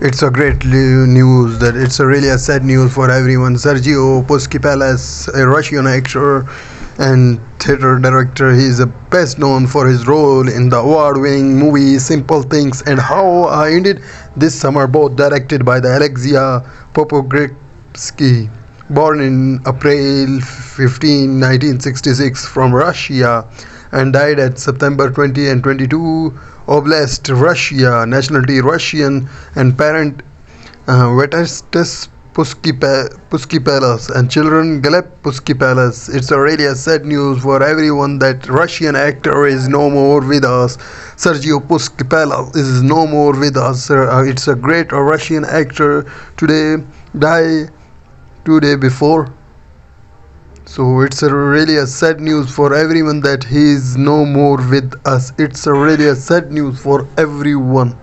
It's a great news that it's a really a sad news for everyone. Sergio Puskepalis, a Russian actor and theater director, he is best known for his role in the award-winning movie Simple Things and How I Ended this summer, both directed by the Alexia Popogrebsky. Born in April 15, 1966 from Russia and died at September 20 and 22 Oblast, Russia, nationality Russian and parent uh, Vetastas Puskepalis and children Gleb Puskepalis. It's a really a sad news for everyone that Russian actor is no more with us. Sergio Puskepalis is no more with us. Uh, it's a great Russian actor today die two day before. So it's a really a sad news for everyone that he is no more with us. It's a really a sad news for everyone.